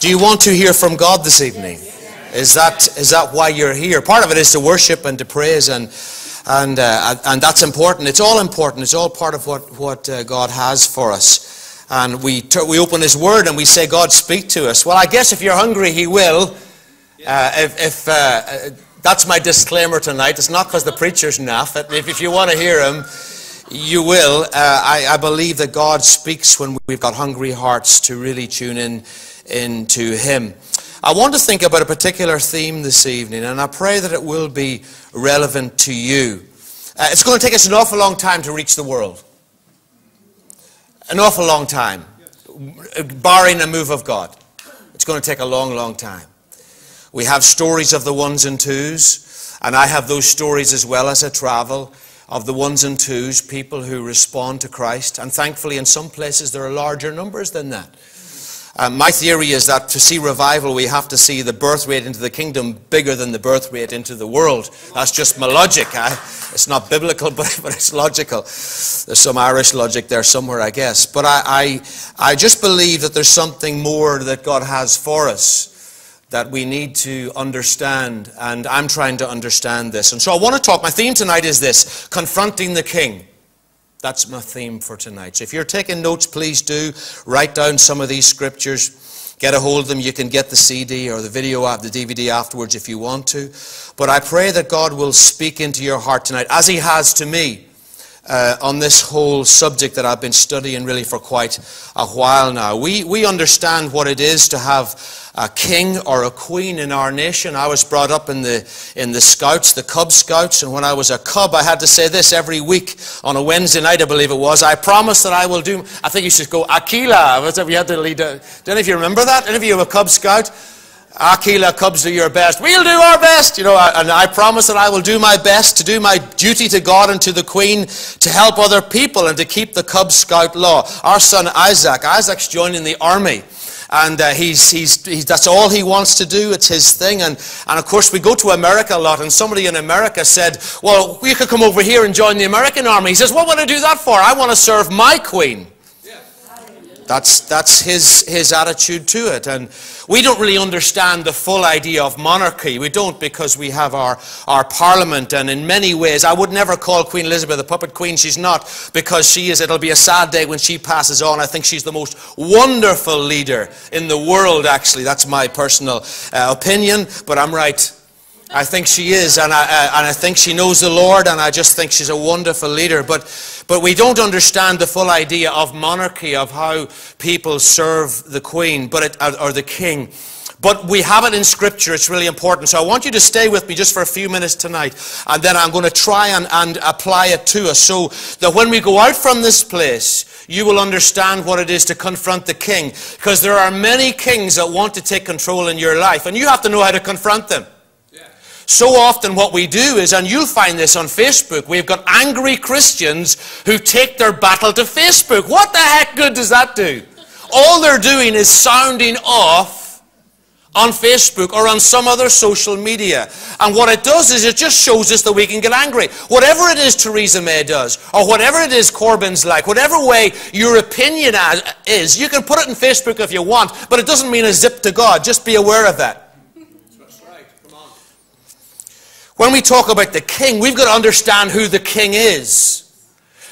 Do you want to hear from God this evening? Is that, is that why you're here? Part of it is to worship and to praise, and, and, uh, and that's important. It's all important. It's all part of what, what uh, God has for us. And we, we open His Word and we say, God, speak to us. Well, I guess if you're hungry, He will. Uh, if, if uh, that's my disclaimer tonight. It's not because the preacher's naff. If, if you want to hear Him, you will. Uh, I, I believe that God speaks when we've got hungry hearts to really tune in into Him. I want to think about a particular theme this evening, and I pray that it will be relevant to you. Uh, it's going to take us an awful long time to reach the world. An awful long time, barring a move of God. It's going to take a long, long time. We have stories of the ones and twos, and I have those stories as well as I travel of the ones and twos, people who respond to Christ. And thankfully, in some places, there are larger numbers than that. My theory is that to see revival, we have to see the birth rate into the kingdom bigger than the birth rate into the world. That's just my logic. I, it's not biblical, but, but it's logical. There's some Irish logic there somewhere, I guess. But I, I, I just believe that there's something more that God has for us that we need to understand, and I'm trying to understand this. And so I want to talk. My theme tonight is this confronting the king. That's my theme for tonight. So if you're taking notes, please do write down some of these scriptures. Get a hold of them. You can get the CD or the video, the DVD afterwards if you want to. But I pray that God will speak into your heart tonight, as He has to me uh, on this whole subject that I've been studying really for quite a while now. We, we understand what it is to have a king or a queen in our nation. I was brought up in the, in the Scouts, the Cub Scouts, and when I was a cub, I had to say this every week on a Wednesday night, I believe it was. I promise that I will do, I think you should go, Akela. We had to lead, a, do any of you remember that? Any of you a Cub Scout? Akela, Cubs, do your best. We'll do our best. You know, and I promise that I will do my best to do my duty to God and to the Queen to help other people and to keep the Cub Scout law. Our son Isaac, Isaac's joining the army. And uh, he's, he's, he's, that's all he wants to do. It's his thing. And, and of course, we go to America a lot. And somebody in America said, Well, you could come over here and join the American army. He says, What would I do that for? I want to serve my queen. That's, that's his, his attitude to it. And we don't really understand the full idea of monarchy. We don't because we have our, our parliament. And in many ways, I would never call Queen Elizabeth a puppet queen. She's not because she is. It'll be a sad day when she passes on. I think she's the most wonderful leader in the world, actually. That's my personal uh, opinion. But I'm right. I think she is, and I, uh, and I think she knows the Lord, and I just think she's a wonderful leader. But, but we don't understand the full idea of monarchy, of how people serve the queen but it, or the king. But we have it in Scripture. It's really important. So I want you to stay with me just for a few minutes tonight, and then I'm going to try and, and apply it to us so that when we go out from this place, you will understand what it is to confront the king. Because there are many kings that want to take control in your life, and you have to know how to confront them. So often what we do is, and you'll find this on Facebook, we've got angry Christians who take their battle to Facebook. What the heck good does that do? All they're doing is sounding off on Facebook or on some other social media. And what it does is it just shows us that we can get angry. Whatever it is Theresa May does, or whatever it is Corbyn's like, whatever way your opinion is, you can put it in Facebook if you want, but it doesn't mean a zip to God. Just be aware of that. When we talk about the king, we've got to understand who the king is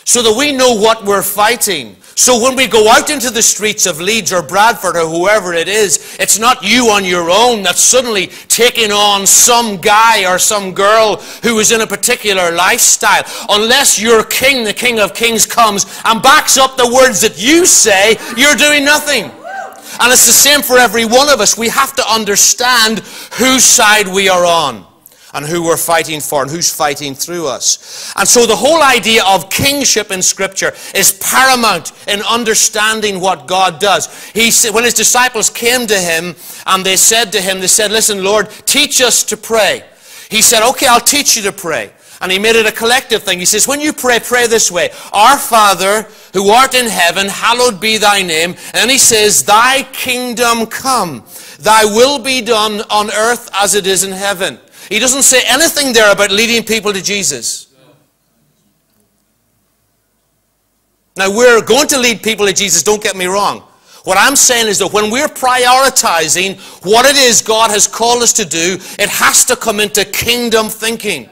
so that we know what we're fighting. So when we go out into the streets of Leeds or Bradford or whoever it is, it's not you on your own that's suddenly taking on some guy or some girl who is in a particular lifestyle. Unless your king, the king of kings, comes and backs up the words that you say, you're doing nothing. And it's the same for every one of us. We have to understand whose side we are on and who we're fighting for and who's fighting through us. And so the whole idea of kingship in Scripture is paramount in understanding what God does. He said, when his disciples came to him and they said to him, they said, listen, Lord, teach us to pray. He said, okay, I'll teach you to pray. And he made it a collective thing. He says, when you pray, pray this way. Our Father, who art in heaven, hallowed be thy name. And he says, thy kingdom come. Thy will be done on earth as it is in heaven. He doesn't say anything there about leading people to Jesus. Now, we're going to lead people to Jesus, don't get me wrong. What I'm saying is that when we're prioritizing what it is God has called us to do, it has to come into kingdom thinking.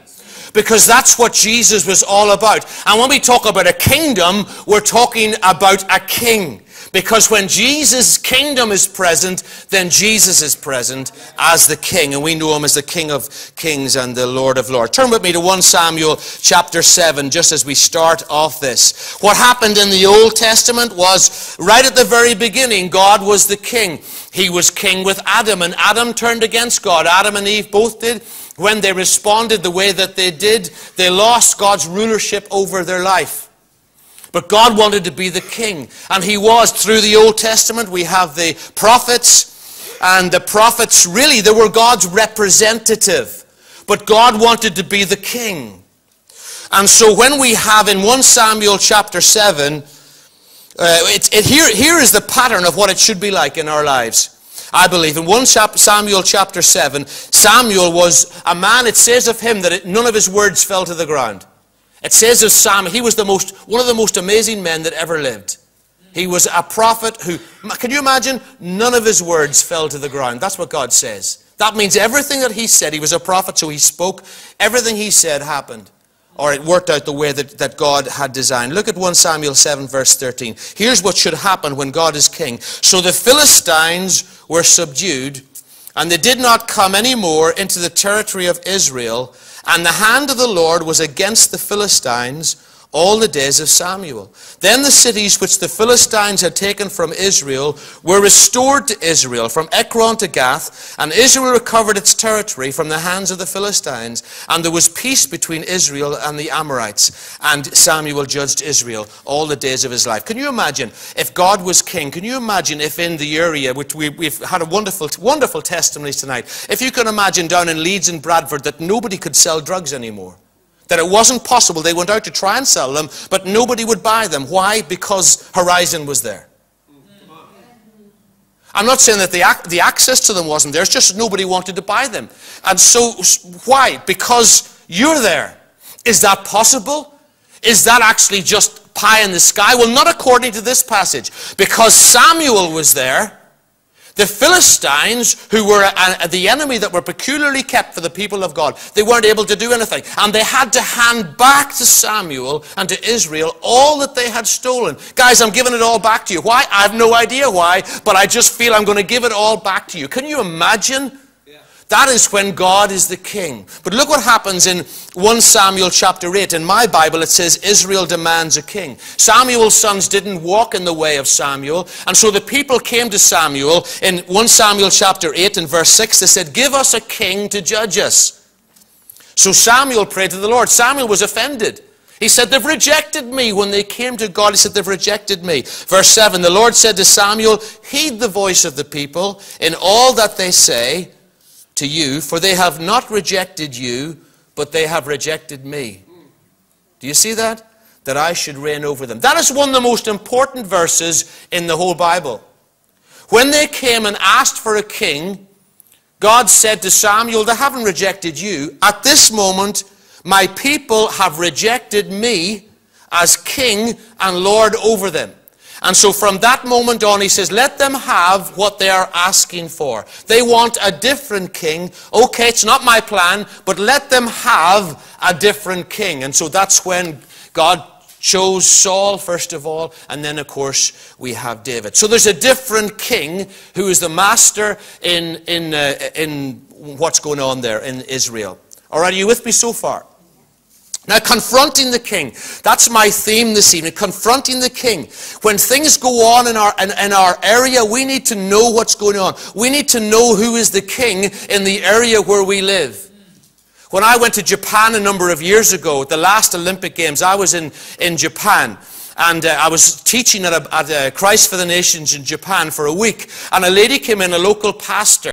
Because that's what Jesus was all about. And when we talk about a kingdom, we're talking about a king. Because when Jesus' kingdom is present, then Jesus is present as the king. And we know him as the King of kings and the Lord of lords. Turn with me to 1 Samuel chapter 7, just as we start off this. What happened in the Old Testament was right at the very beginning, God was the king. He was king with Adam, and Adam turned against God. Adam and Eve both did. When they responded the way that they did, they lost God's rulership over their life. But God wanted to be the king. And he was. Through the Old Testament, we have the prophets. And the prophets, really, they were God's representative. But God wanted to be the king. And so when we have in 1 Samuel chapter 7, uh, it, it, here, here is the pattern of what it should be like in our lives. I believe in 1 Samuel chapter 7, Samuel was a man, it says of him that it, none of his words fell to the ground. It says of Samuel, he was the most, one of the most amazing men that ever lived. He was a prophet who, can you imagine? None of his words fell to the ground. That's what God says. That means everything that he said, he was a prophet, so he spoke. Everything he said happened. Or it worked out the way that, that God had designed. Look at 1 Samuel 7, verse 13. Here's what should happen when God is king. So the Philistines were subdued, and they did not come any more into the territory of Israel, and the hand of the Lord was against the Philistines all the days of Samuel. Then the cities which the Philistines had taken from Israel were restored to Israel, from Ekron to Gath, and Israel recovered its territory from the hands of the Philistines. And there was peace between Israel and the Amorites. And Samuel judged Israel all the days of his life. Can you imagine if God was king? Can you imagine if in the area, which we, have had a wonderful, wonderful testimonies tonight, if you can imagine down in Leeds and Bradford that nobody could sell drugs anymore? That it wasn't possible. They went out to try and sell them, but nobody would buy them. Why? Because Horizon was there. I'm not saying that the, the access to them wasn't there, it's just nobody wanted to buy them. And so, why? Because you're there. Is that possible? Is that actually just pie in the sky? Well, not according to this passage. Because Samuel was there, the Philistines, who were a, the enemy that were peculiarly kept for the people of God, they weren't able to do anything. And they had to hand back to Samuel and to Israel all that they had stolen. Guys, I'm giving it all back to you. Why? I have no idea why, but I just feel I'm going to give it all back to you. Can you imagine that is when God is the king. But look what happens in 1 Samuel chapter 8. In my Bible, it says Israel demands a king. Samuel's sons didn't walk in the way of Samuel. And so the people came to Samuel in 1 Samuel chapter 8 and verse 6. They said, Give us a king to judge us. So Samuel prayed to the Lord. Samuel was offended. He said, They've rejected me. When they came to God, he said, They've rejected me. Verse 7 The Lord said to Samuel, Heed the voice of the people in all that they say to you, for they have not rejected you, but they have rejected me. Do you see that? That I should reign over them. That is one of the most important verses in the whole Bible. When they came and asked for a king, God said to Samuel, They haven't rejected you. At this moment, my people have rejected me as king and lord over them. And so from that moment on, he says, let them have what they are asking for. They want a different king. Okay, it's not my plan, but let them have a different king. And so that's when God chose Saul, first of all, and then, of course, we have David. So there's a different king who is the master in, in, uh, in what's going on there in Israel. All right, are you with me so far? Now, confronting the king. That's my theme this evening. Confronting the king. When things go on in our, in, in, our area, we need to know what's going on. We need to know who is the king in the area where we live. When I went to Japan a number of years ago, at the last Olympic Games, I was in, in Japan. And uh, I was teaching at, a, at a Christ for the Nations in Japan for a week. And a lady came in, a local pastor.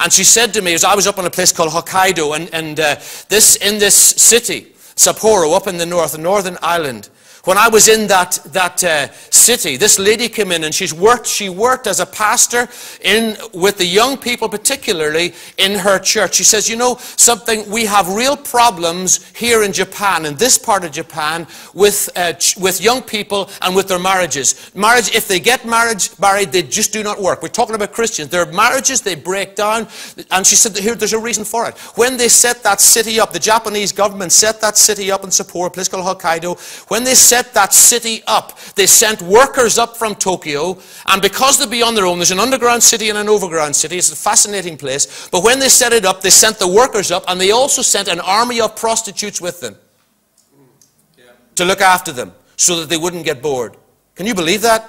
And she said to me, as I was up in a place called Hokkaido, and, and uh, this, in this city, Sapporo, up in the north, Northern island, When I was in that, that uh, city, this lady came in and she's worked, she worked as a pastor in, with the young people, particularly in her church. She says, you know something, we have real problems here in Japan, in this part of Japan, with, uh, with young people and with their marriages. Marriage, if they get marriage, married, they just do not work. We're talking about Christians. Their marriages, they break down. And she said, here, there's a reason for it. When they set that city up, the Japanese government set that city up in Sapporo, a place called Hokkaido. When they set that city up. They sent workers up from Tokyo, and because they'd be on their own, there's an underground city and an overground city. It's a fascinating place. But when they set it up, they sent the workers up, and they also sent an army of prostitutes with them to look after them so that they wouldn't get bored. Can you believe that?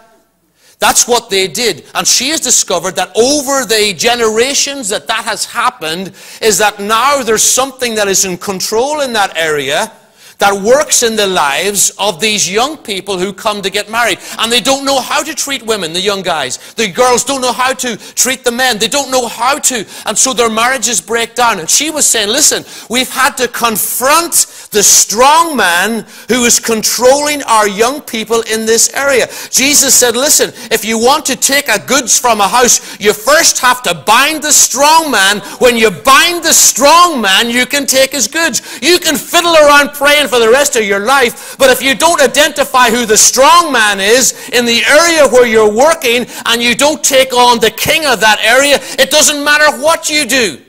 That's what they did. And she has discovered that over the generations that that has happened is that now there's something that is in control in that area that works in the lives of these young people who come to get married. And they don't know how to treat women, the young guys. The girls don't know how to treat the men. They don't know how to. And so their marriages break down. And she was saying, listen, we've had to confront the strong man who is controlling our young people in this area. Jesus said, listen, if you want to take a goods from a house, you first have to bind the strong man. When you bind the strong man, you can take his goods. You can fiddle around praying for the rest of your life. But if you don't identify who the strong man is in the area where you're working and you don't take on the king of that area, it doesn't matter what you do.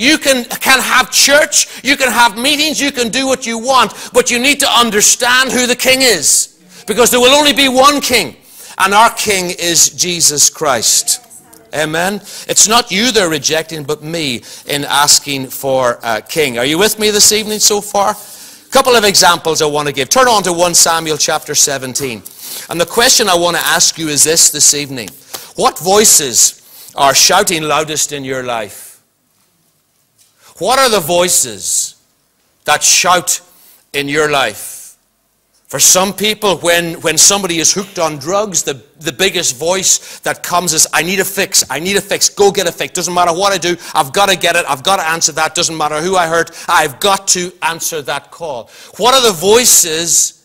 You can, can have church, you can have meetings, you can do what you want, but you need to understand who the king is. Because there will only be one king, and our king is Jesus Christ. Amen. It's not you they're rejecting, but me in asking for a king. Are you with me this evening so far? A couple of examples I want to give. Turn on to 1 Samuel chapter 17. And the question I want to ask you is this this evening. What voices are shouting loudest in your life? What are the voices that shout in your life? For some people, when, when somebody is hooked on drugs, the, the biggest voice that comes is, I need a fix, I need a fix, go get a fix. Doesn't matter what I do, I've got to get it, I've got to answer that. Doesn't matter who I hurt, I've got to answer that call. What are the voices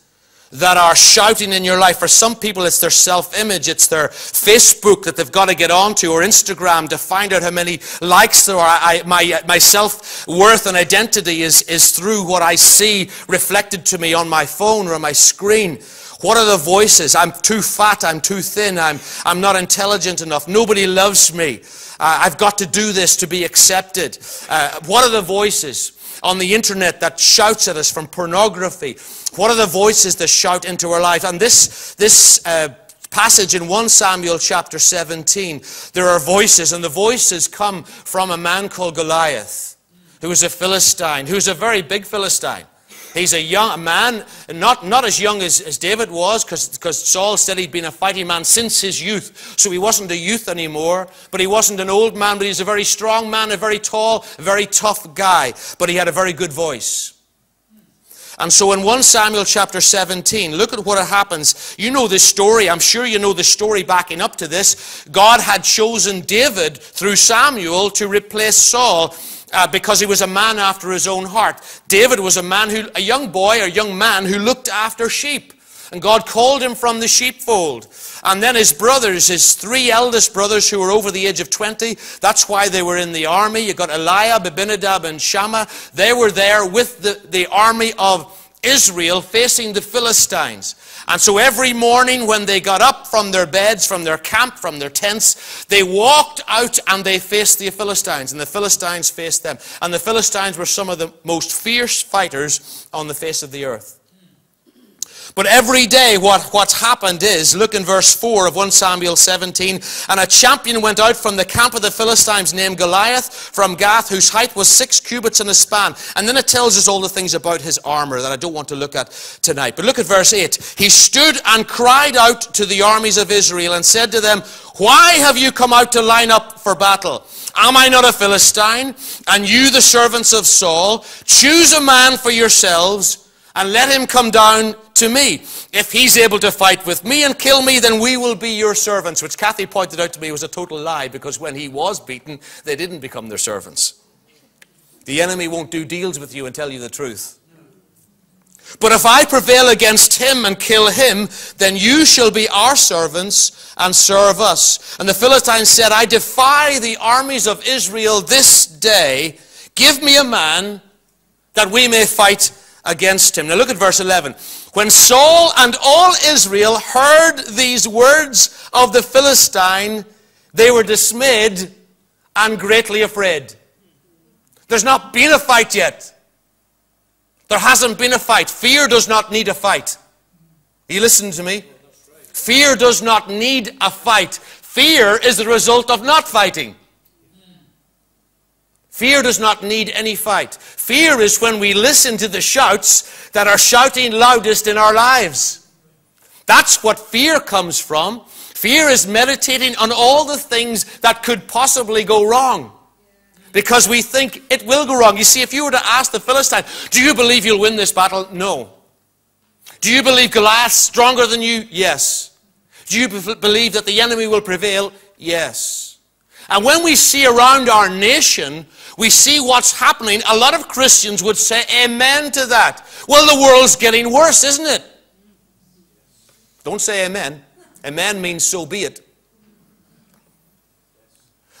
that are shouting in your life. For some people, it's their self image, it's their Facebook that they've got to get onto, or Instagram to find out how many likes there are. I, my my self worth and identity is, is through what I see reflected to me on my phone or on my screen. What are the voices? I'm too fat, I'm too thin, I'm, I'm not intelligent enough, nobody loves me. Uh, I've got to do this to be accepted. Uh, what are the voices? On the internet that shouts at us from pornography? What are the voices that shout into our life? And this, this uh, passage in 1 Samuel chapter 17, there are voices, and the voices come from a man called Goliath, who is a Philistine, who's a very big Philistine. He's a young man, not, not as young as, as David was, because Saul said he'd been a fighting man since his youth. So he wasn't a youth anymore, but he wasn't an old man, but he's a very strong man, a very tall, very tough guy. But he had a very good voice. And so in 1 Samuel chapter 17, look at what happens. You know this story. I'm sure you know the story backing up to this. God had chosen David through Samuel to replace Saul uh, because he was a man after his own heart. David was a man who, a young boy or young man who looked after sheep. And God called him from the sheepfold. And then his brothers, his three eldest brothers who were over the age of 20, that's why they were in the army. You got Eliab, Abinadab, and Shammah. They were there with the, the army of Israel facing the Philistines. And so every morning when they got up from their beds, from their camp, from their tents, they walked out and they faced the Philistines. And the Philistines faced them. And the Philistines were some of the most fierce fighters on the face of the earth. But every day, what, what's happened is, look in verse 4 of 1 Samuel 17, and a champion went out from the camp of the Philistines named Goliath from Gath, whose height was six cubits in a span. And then it tells us all the things about his armor that I don't want to look at tonight. But look at verse 8. He stood and cried out to the armies of Israel and said to them, Why have you come out to line up for battle? Am I not a Philistine? And you, the servants of Saul, choose a man for yourselves and let him come down to me. If he's able to fight with me and kill me, then we will be your servants, which Kathy pointed out to me was a total lie because when he was beaten, they didn't become their servants. The enemy won't do deals with you and tell you the truth. But if I prevail against him and kill him, then you shall be our servants and serve us. And the Philistines said, I defy the armies of Israel this day. Give me a man that we may fight against him. Now look at verse 11. When Saul and all Israel heard these words of the Philistine, they were dismayed and greatly afraid. There's not been a fight yet. There hasn't been a fight. Fear does not need a fight. You listen to me? Fear does not need a fight. Fear is the result of not fighting. Fear does not need any fight. Fear is when we listen to the shouts that are shouting loudest in our lives. That's what fear comes from. Fear is meditating on all the things that could possibly go wrong because we think it will go wrong. You see, if you were to ask the Philistine, Do you believe you'll win this battle? No. Do you believe Goliath's stronger than you? Yes. Do you believe that the enemy will prevail? Yes. And when we see around our nation, we see what's happening. A lot of Christians would say amen to that. Well, the world's getting worse, isn't it? Don't say amen. Amen means so be it.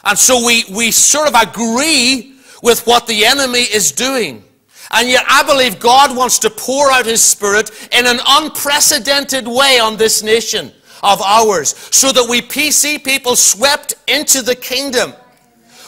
And so we, we sort of agree with what the enemy is doing. And yet I believe God wants to pour out his spirit in an unprecedented way on this nation of ours so that we PC people swept into the kingdom.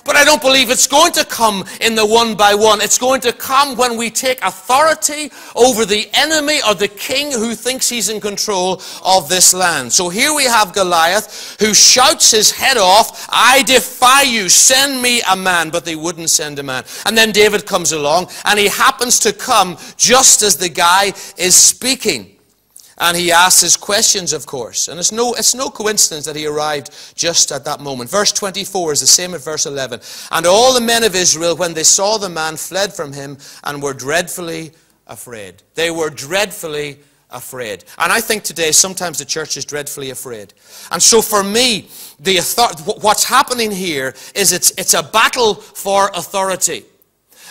But I don't believe it's going to come in the one by one. It's going to come when we take authority over the enemy or the king who thinks he's in control of this land. So here we have Goliath who shouts his head off, I defy you, send me a man. But they wouldn't send a man. And then David comes along and he happens to come just as the guy is speaking. And he asks his questions, of course. And it's no, it's no coincidence that he arrived just at that moment. Verse 24 is the same as verse 11. And all the men of Israel, when they saw the man, fled from him and were dreadfully afraid. They were dreadfully afraid. And I think today sometimes the church is dreadfully afraid. And so for me, the what's happening here is it's, it's a battle for authority.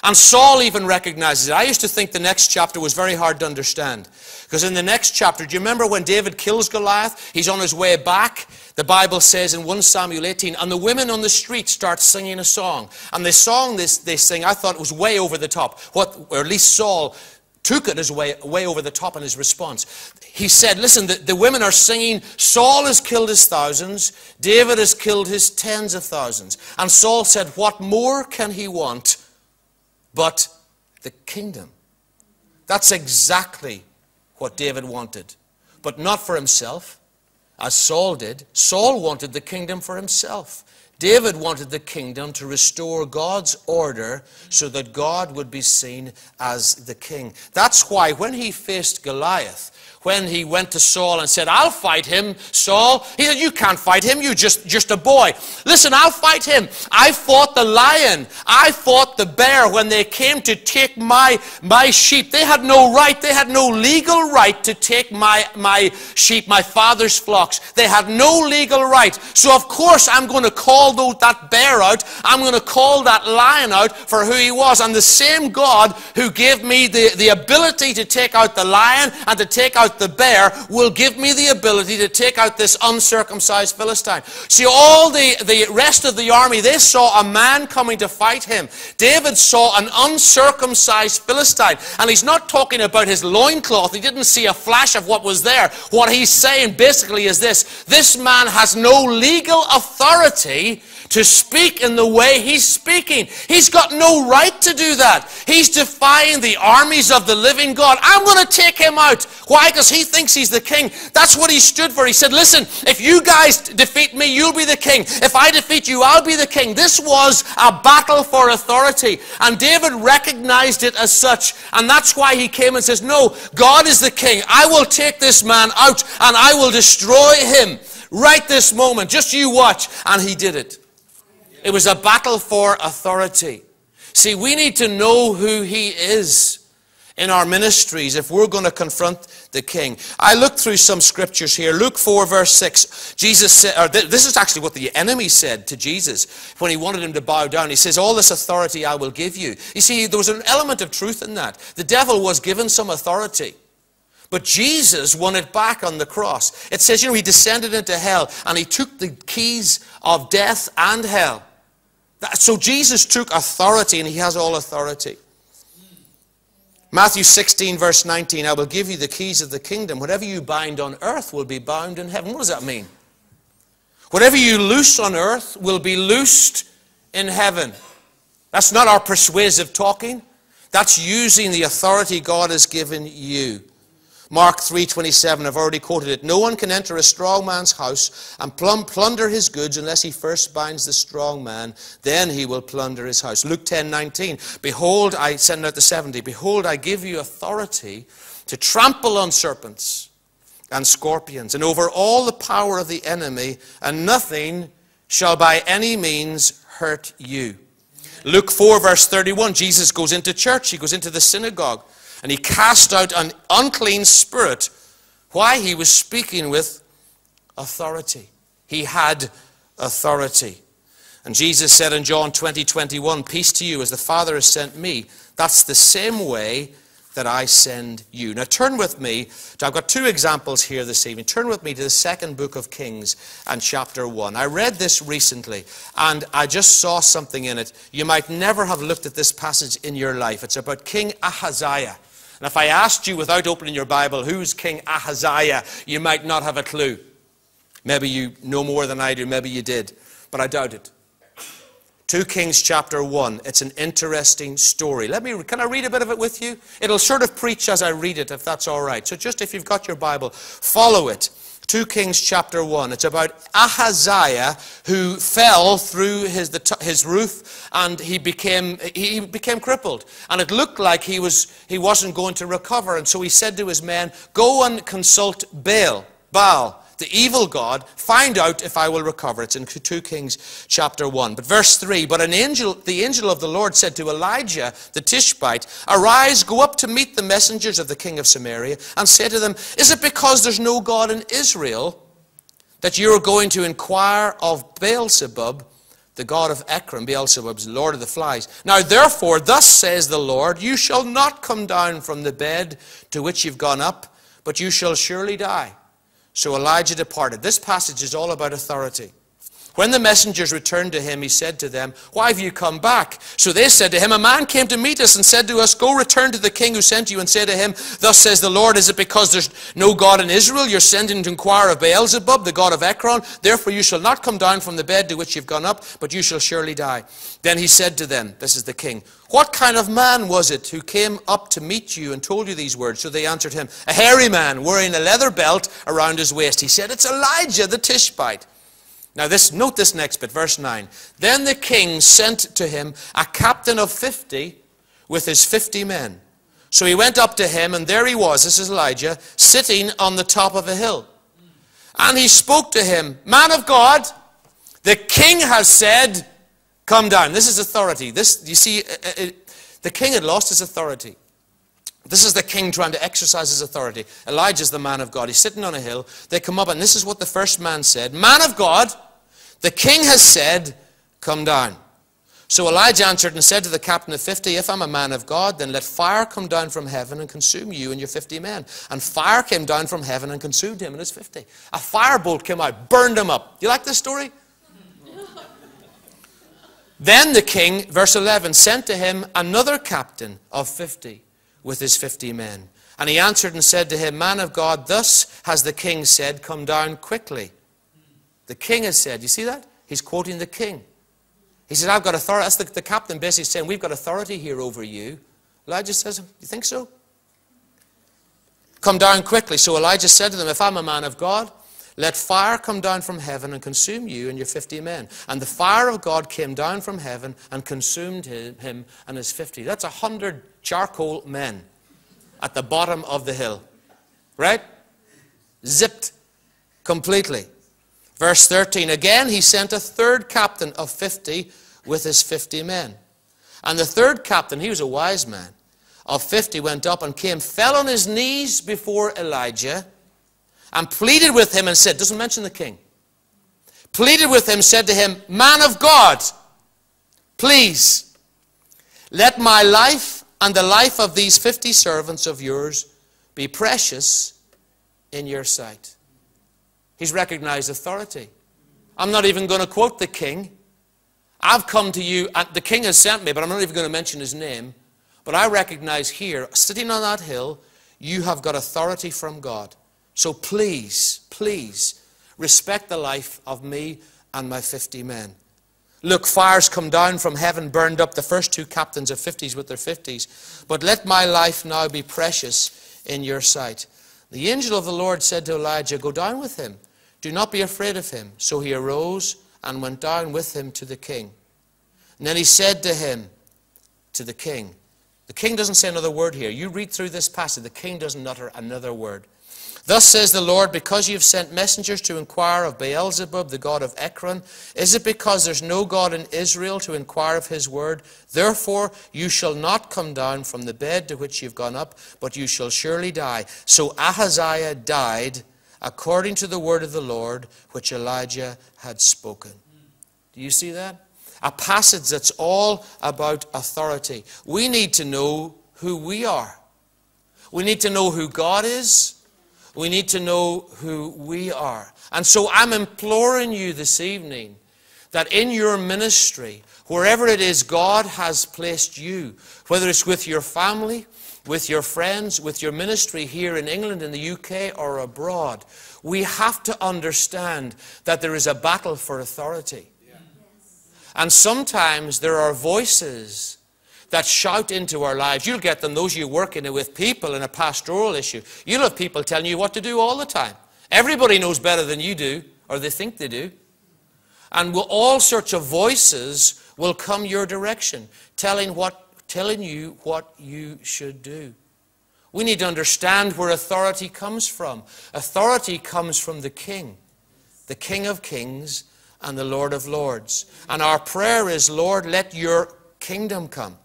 And Saul even recognizes it. I used to think the next chapter was very hard to understand. Because in the next chapter, do you remember when David kills Goliath? He's on his way back. The Bible says in 1 Samuel 18, and the women on the street start singing a song. And the song this, they sing, I thought it was way over the top. What, or at least Saul took it as way, way over the top in his response. He said, listen, the, the women are singing, Saul has killed his thousands, David has killed his tens of thousands. And Saul said, what more can he want but the kingdom? That's exactly what David wanted, but not for himself, as Saul did. Saul wanted the kingdom for himself. David wanted the kingdom to restore God's order so that God would be seen as the king. That's why when he faced Goliath, when he went to Saul and said, I'll fight him, Saul. He said, You can't fight him. You're just, just a boy. Listen, I'll fight him. I fought the lion. I fought the bear when they came to take my, my sheep. They had no right, they had no legal right to take my, my sheep, my father's flocks. They had no legal right. So, of course, I'm going to call that bear out. I'm going to call that lion out for who he was. And the same God who gave me the, the ability to take out the lion and to take out the bear will give me the ability to take out this uncircumcised Philistine. See, all the, the rest of the army, they saw a man coming to fight him. David saw an uncircumcised Philistine. And he's not talking about his loincloth. He didn't see a flash of what was there. What he's saying basically is this this man has no legal authority to speak in the way he's speaking. He's got no right to do that. He's defying the armies of the living God. I'm going to take him out. Why? Because he thinks he's the king. That's what he stood for. He said, Listen, if you guys defeat me, you'll be the king. If I defeat you, I'll be the king. This was a battle for authority. And David recognized it as such. And that's why he came and says, No, God is the king. I will take this man out and I will destroy him right this moment. Just you watch. And he did it. It was a battle for authority. See, we need to know who he is in our ministries if we're going to confront the king. I looked through some scriptures here. Luke 4, verse 6. Jesus said, or this is actually what the enemy said to Jesus when he wanted him to bow down. He says, All this authority I will give you. You see, there was an element of truth in that. The devil was given some authority. But Jesus won it back on the cross. It says, you know, he descended into hell and he took the keys of death and hell. So Jesus took authority and he has all authority. Matthew 16, verse 19, I will give you the keys of the kingdom. Whatever you bind on earth will be bound in heaven. What does that mean? Whatever you loose on earth will be loosed in heaven. That's not our persuasive talking. That's using the authority God has given you. Mark 3.27, I've already quoted it. No one can enter a strong man's house and plunder his goods unless he first binds the strong man. Then he will plunder his house. Luke 10.19, Behold, I send out the 70. Behold, I give you authority to trample on serpents and scorpions and over all the power of the enemy, and nothing shall by any means hurt you. Luke 4, verse 31, Jesus goes into church. He goes into the synagogue. And he cast out an unclean spirit. Why? He was speaking with authority. He had authority. And Jesus said in John 20, 21, Peace to you as the Father has sent me. That's the same way that I send you. Now turn with me, I've got two examples here this evening. Turn with me to the second book of Kings and chapter 1. I read this recently and I just saw something in it. You might never have looked at this passage in your life. It's about King Ahaziah. And if I asked you without opening your Bible, who's King Ahaziah, you might not have a clue. Maybe you know more than I do, maybe you did, but I doubt it. 2 Kings chapter 1. It's an interesting story. Let me, can I read a bit of it with you? It'll sort of preach as I read it, if that's all right. So just if you've got your Bible, follow it. 2 Kings chapter 1. It's about Ahaziah who fell through his, the, his roof and he became, he became crippled. And it looked like he, was, he wasn't going to recover. And so he said to his men, Go and consult Baal. Baal the evil God, find out if I will recover. It's in 2 Kings chapter 1. But verse 3, but an angel, the angel of the Lord said to Elijah the Tishbite, Arise, go up to meet the messengers of the king of Samaria, and say to them, Is it because there's no God in Israel that you are going to inquire of Beelzebub, the god of Ekron, Beelzebub's lord of the flies? Now therefore, thus says the Lord, You shall not come down from the bed to which you've gone up, but you shall surely die. So Elijah departed. This passage is all about authority. When the messengers returned to him, he said to them, Why have you come back? So they said to him, A man came to meet us and said to us, Go return to the king who sent you and say to him, Thus says the Lord, Is it because there's no God in Israel you're sending to inquire of Beelzebub, the god of Ekron? Therefore you shall not come down from the bed to which you've gone up, but you shall surely die. Then he said to them, This is the king, what kind of man was it who came up to meet you and told you these words? So they answered him, A hairy man wearing a leather belt around his waist. He said, It's Elijah the Tishbite. Now, this, note this next bit, verse 9. Then the king sent to him a captain of 50 with his 50 men. So he went up to him, and there he was, this is Elijah, sitting on the top of a hill. And he spoke to him, Man of God, the king has said, Come down. This is authority. This, you see, it, uh, it, uh, the king had lost his authority. This is the king trying to exercise his authority. Elijah's the man of God. He's sitting on a hill. They come up, and this is what the first man said Man of God, the king has said, Come down. So Elijah answered and said to the captain of fifty, If I'm a man of God, then let fire come down from heaven and consume you and your fifty men. And fire came down from heaven and consumed him and his fifty. A firebolt came out, burned him up. Do you like this story? Then the king, verse 11, sent to him another captain of 50 with his 50 men. And he answered and said to him, Man of God, thus has the king said, Come down quickly. The king has said, you see that? He's quoting the king. He said, I've got authority. That's the, the captain basically saying, We've got authority here over you. Elijah says, You think so? Come down quickly. So Elijah said to them, If I'm a man of God, let fire come down from heaven and consume you and your 50 men. And the fire of God came down from heaven and consumed him and his 50. That's a hundred charcoal men at the bottom of the hill. Right? Zipped completely. Verse 13 Again, he sent a third captain of 50 with his 50 men. And the third captain, he was a wise man, of 50 went up and came, fell on his knees before Elijah, and pleaded with him and said, doesn't mention the king, pleaded with him, said to him, Man of God, please, let my life and the life of these 50 servants of yours be precious in your sight. He's recognized authority. I'm not even going to quote the king. I've come to you, and the king has sent me, but I'm not even going to mention his name. But I recognize here, sitting on that hill, you have got authority from God. So please, please, respect the life of me and my 50 men. Look, fires come down from heaven, burned up the first two captains of 50s with their 50s. But let my life now be precious in your sight. The angel of the Lord said to Elijah, Go down with him. Do not be afraid of him. So he arose and went down with him to the king. And then he said to him, to the king, the king doesn't say another word here. You read through this passage, the king doesn't utter another word. Thus says the Lord, because you have sent messengers to inquire of Beelzebub, the god of Ekron, is it because there's no God in Israel to inquire of his word? Therefore you shall not come down from the bed to which you've gone up, but you shall surely die. So Ahaziah died according to the word of the Lord, which Elijah had spoken. Do you see that? A passage that's all about authority. We need to know who we are. We need to know who God is we need to know who we are. And so I'm imploring you this evening that in your ministry, wherever it is God has placed you, whether it's with your family, with your friends, with your ministry here in England, in the UK, or abroad, we have to understand that there is a battle for authority. And sometimes there are voices that shout into our lives. You'll get them, those you work in with people in a pastoral issue. You'll have people telling you what to do all the time. Everybody knows better than you do, or they think they do. And all sorts of voices will come your direction, telling, what, telling you what you should do. We need to understand where authority comes from. Authority comes from the King, the King of kings and the Lord of lords. And our prayer is, Lord, let your kingdom come.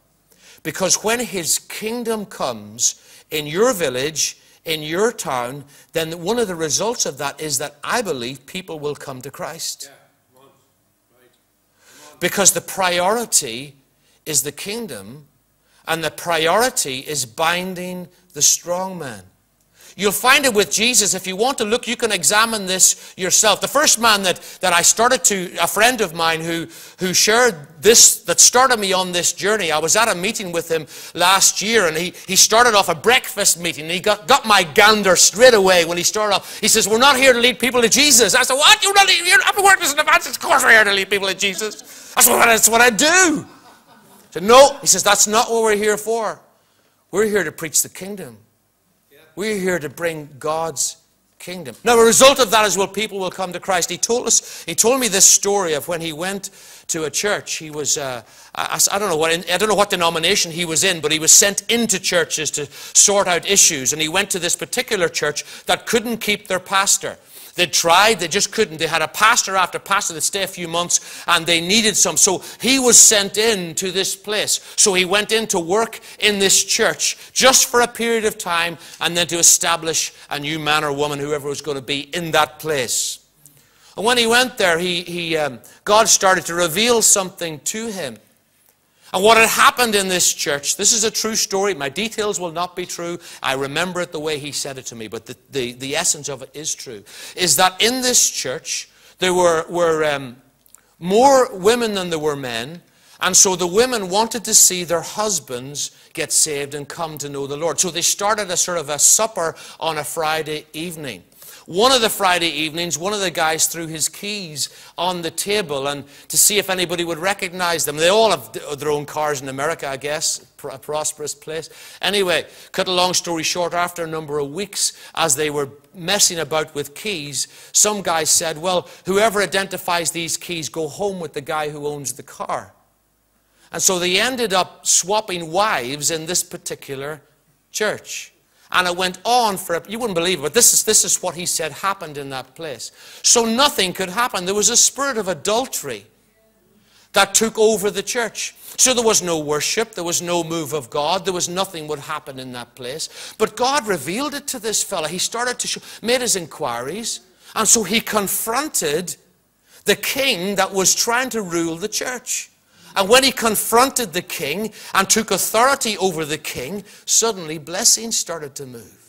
Because when his kingdom comes in your village, in your town, then one of the results of that is that I believe people will come to Christ. Because the priority is the kingdom, and the priority is binding the strong man. You'll find it with Jesus. If you want to look, you can examine this yourself. The first man that, that I started to, a friend of mine who, who shared this, that started me on this journey, I was at a meeting with him last year, and he, he started off a breakfast meeting. He got, got my gander straight away when he started off. He says, We're not here to lead people to Jesus. I said, What? You're not, you're, I've been working as an evangelist. Of course, we're here to lead people to Jesus. That's what, that's what I do. Said, No. He says, That's not what we're here for. We're here to preach the kingdom. We're here to bring God's kingdom. Now, a result of that is well, people will come to Christ. He told us, he told me this story of when he went to a church. He was, uh, I, I, don't know what, I don't know what denomination he was in, but he was sent into churches to sort out issues. And he went to this particular church that couldn't keep their pastor. They tried, they just couldn't. They had a pastor after pastor that stay a few months and they needed some. So he was sent in to this place. So he went in to work in this church just for a period of time and then to establish a new man or woman, whoever was going to be in that place. And when he went there, he, he, um, God started to reveal something to him. And what had happened in this church, this is a true story. My details will not be true. I remember it the way he said it to me, but the, the, the essence of it is true. Is that in this church, there were, were um, more women than there were men. And so the women wanted to see their husbands get saved and come to know the Lord. So they started a sort of a supper on a Friday evening. One of the Friday evenings, one of the guys threw his keys on the table and to see if anybody would recognize them. They all have uh, their own cars in America, I guess, a prosperous place. Anyway, cut a long story short, after a number of weeks, as they were messing about with keys, some guy said, Well, whoever identifies these keys, go home with the guy who owns the car. And so they ended up swapping wives in this particular church. And it went on for, a, you wouldn't believe it, but this is, this is what he said happened in that place. So nothing could happen. There was a spirit of adultery that took over the church. So there was no worship, there was no move of God, there was nothing would happen in that place. But God revealed it to this fella. He started to show, made his inquiries, and so he confronted the king that was trying to rule the church. And when he confronted the king and took authority over the king, suddenly blessings started to move.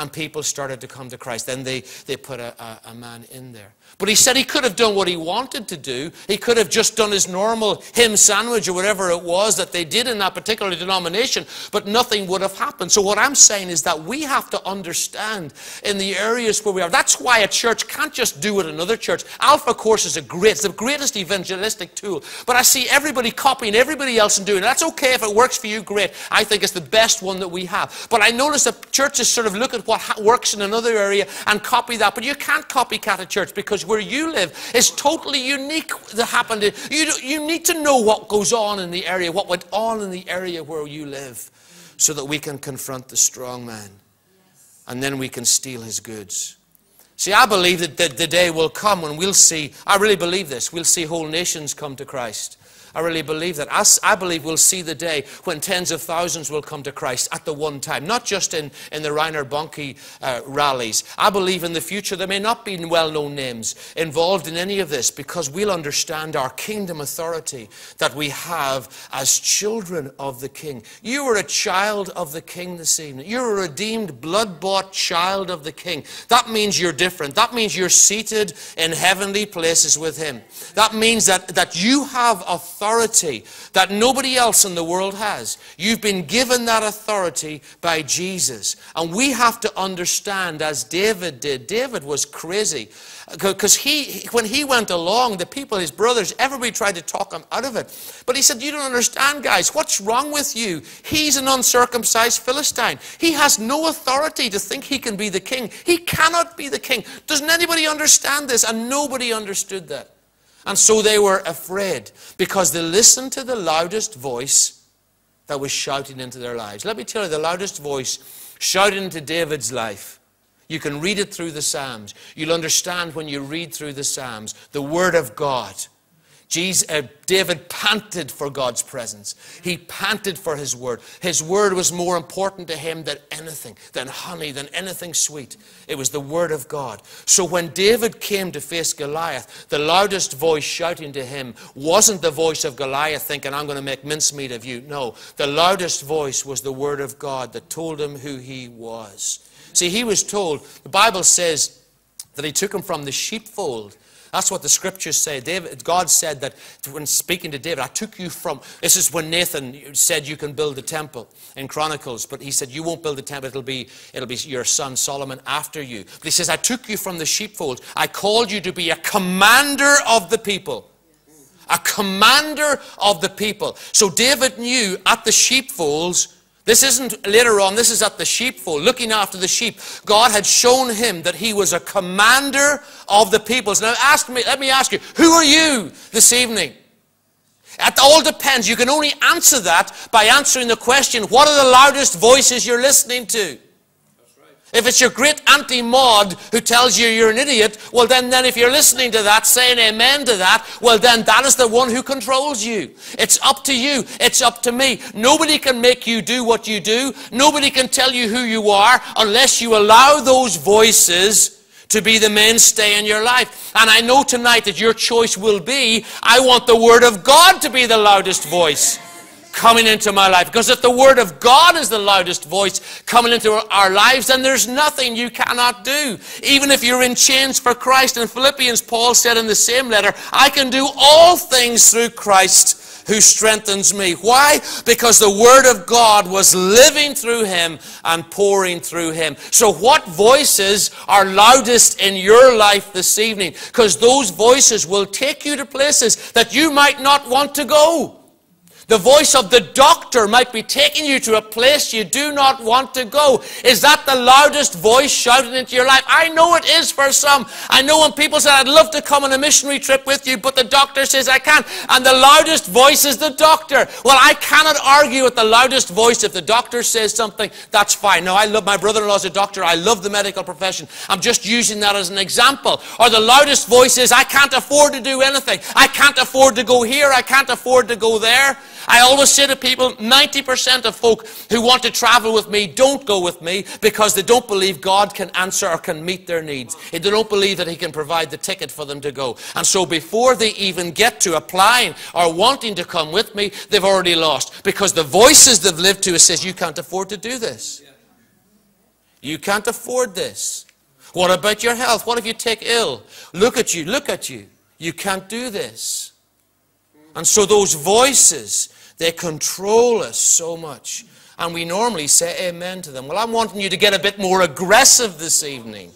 And people started to come to Christ. Then they, they put a, a, a man in there. But he said he could have done what he wanted to do. He could have just done his normal hymn sandwich or whatever it was that they did in that particular denomination, but nothing would have happened. So, what I'm saying is that we have to understand in the areas where we are. That's why a church can't just do what another church. Alpha Course is a great, it's the greatest evangelistic tool. But I see everybody copying everybody else and doing it. That's okay if it works for you, great. I think it's the best one that we have. But I notice that churches sort of look at what works in another area and copy that. But you can't copycat a church because where you live is totally unique that happened. You, you need to know what goes on in the area, what went on in the area where you live, so that we can confront the strong man. And then we can steal his goods. See, I believe that the, the day will come when we'll see, I really believe this, we'll see whole nations come to Christ. I really believe that. I, I believe we'll see the day when tens of thousands will come to Christ at the one time, not just in, in the Reinhard Bonnke uh, rallies. I believe in the future there may not be well known names involved in any of this because we'll understand our kingdom authority that we have as children of the King. You are a child of the King this evening. You're a redeemed, blood bought child of the King. That means you're different. That means you're seated in heavenly places with Him. That means that, that you have authority authority that nobody else in the world has. You've been given that authority by Jesus. And we have to understand, as David did, David was crazy. Uh, because he, when he went along, the people, his brothers, everybody tried to talk him out of it. But he said, You don't understand, guys. What's wrong with you? He's an uncircumcised Philistine. He has no authority to think he can be the king. He cannot be the king. Doesn't anybody understand this? And nobody understood that. And so they were afraid because they listened to the loudest voice that was shouting into their lives. Let me tell you, the loudest voice shouting into David's life. You can read it through the Psalms. You'll understand when you read through the Psalms the Word of God Jesus, uh, David panted for God's presence. He panted for his word. His word was more important to him than anything, than honey, than anything sweet. It was the word of God. So when David came to face Goliath, the loudest voice shouting to him wasn't the voice of Goliath thinking, I'm going to make mincemeat of you. No, the loudest voice was the word of God that told him who he was. See, he was told, the Bible says that he took him from the sheepfold that's what the scriptures say. David, God said that when speaking to David, I took you from. This is when Nathan said you can build a temple in Chronicles, but he said you won't build a temple. It'll be it'll be your son Solomon after you. But he says I took you from the sheepfold. I called you to be a commander of the people. A commander of the people. So David knew at the sheepfolds this isn't later on, this is at the sheepfold, looking after the sheep. God had shown him that he was a commander of the peoples. Now ask me, let me ask you, who are you this evening? It all depends. You can only answer that by answering the question, what are the loudest voices you're listening to? If it's your great Auntie Maud who tells you you're an idiot, well then, then if you're listening to that, saying amen to that, well then that is the one who controls you. It's up to you. It's up to me. Nobody can make you do what you do. Nobody can tell you who you are unless you allow those voices to be the mainstay in your life. And I know tonight that your choice will be, I want the Word of God to be the loudest voice coming into my life. Because if the Word of God is the loudest voice coming into our lives, then there's nothing you cannot do. Even if you're in chains for Christ. In Philippians, Paul said in the same letter, I can do all things through Christ who strengthens me. Why? Because the Word of God was living through him and pouring through him. So, what voices are loudest in your life this evening? Because those voices will take you to places that you might not want to go. The voice of the doctor might be taking you to a place you do not want to go. Is that the loudest voice shouting into your life? I know it is for some. I know when people say, I'd love to come on a missionary trip with you, but the doctor says I can't. And the loudest voice is the doctor. Well, I cannot argue with the loudest voice. If the doctor says something, that's fine. Now, I love my brother in law as a doctor. I love the medical profession. I'm just using that as an example. Or the loudest voice is, I can't afford to do anything. I can't afford to go here. I can't afford to go there. I always say to people 90% of folk who want to travel with me don't go with me because they don't believe God can answer or can meet their needs. They don't believe that He can provide the ticket for them to go. And so before they even get to applying or wanting to come with me, they've already lost because the voices they've lived to says, You can't afford to do this. You can't afford this. What about your health? What if you take ill? Look at you, look at you. You can't do this. And so those voices, they control us so much. And we normally say amen to them. Well, I'm wanting you to get a bit more aggressive this evening.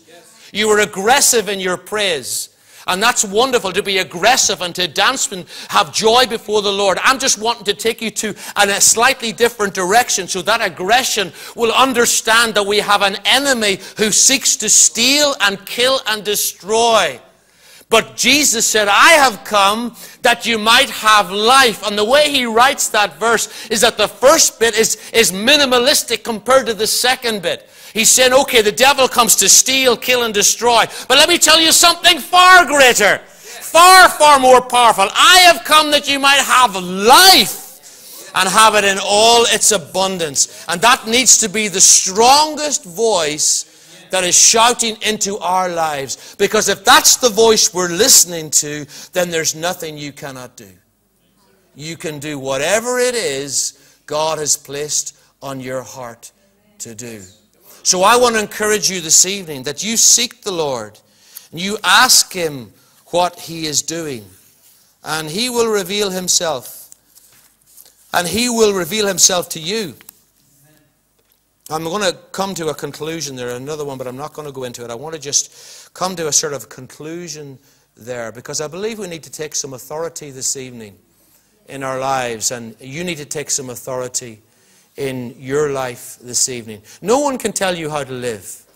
You were aggressive in your praise. And that's wonderful to be aggressive and to dance and have joy before the Lord. I'm just wanting to take you to a slightly different direction so that aggression will understand that we have an enemy who seeks to steal and kill and destroy. But Jesus said, I have come that you might have life. And the way he writes that verse is that the first bit is, is minimalistic compared to the second bit. He's saying, okay, the devil comes to steal, kill, and destroy. But let me tell you something far greater, far, far more powerful. I have come that you might have life and have it in all its abundance. And that needs to be the strongest voice that is shouting into our lives. Because if that's the voice we're listening to, then there's nothing you cannot do. You can do whatever it is God has placed on your heart to do. So I want to encourage you this evening that you seek the Lord and you ask Him what He is doing. And He will reveal Himself. And He will reveal Himself to you. I'm going to come to a conclusion there, another one, but I'm not going to go into it. I want to just come to a sort of conclusion there because I believe we need to take some authority this evening in our lives, and you need to take some authority in your life this evening. No one can tell you how to live.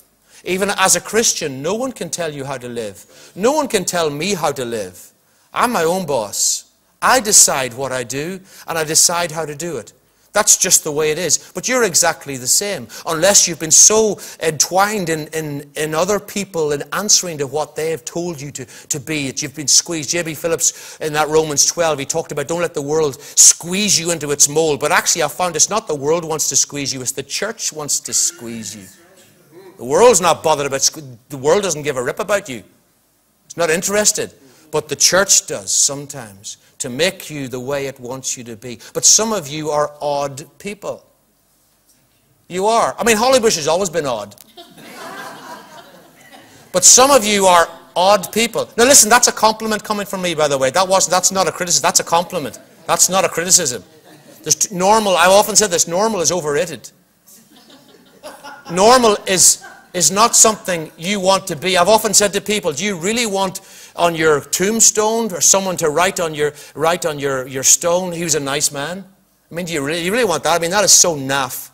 Even as a Christian, no one can tell you how to live. No one can tell me how to live. I'm my own boss. I decide what I do, and I decide how to do it. That's just the way it is. But you're exactly the same. Unless you've been so entwined in, in, in other people and answering to what they have told you to, to be, that you've been squeezed. J.B. Phillips in that Romans 12, he talked about don't let the world squeeze you into its mold. But actually, I found it's not the world wants to squeeze you, it's the church wants to squeeze you. The world's not bothered about, the world doesn't give a rip about you. It's not interested. But the church does sometimes to make you the way it wants you to be. But some of you are odd people. You are. I mean, Hollybush has always been odd. but some of you are odd people. Now listen, that's a compliment coming from me, by the way. That was, that's not a criticism. That's a compliment. That's not a criticism. There's normal, I've often said this, normal is overrated. Normal is, is not something you want to be. I've often said to people, do you really want on your tombstone or someone to write on your, write on your, your stone, he was a nice man? I mean, do you really, you really want that? I mean, that is so naff.